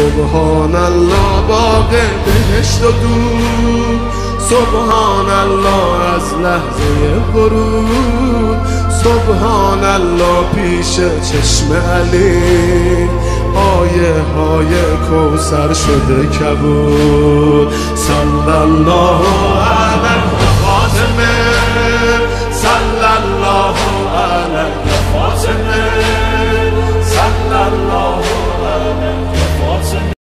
سبحان الله باغ بهشت و دور سبحان الله از لحظه غروب. سبحان الله پیش چشم علی. آیه های کوسر شده کبود. صلی الله علیه فاطمه صلی الله علیه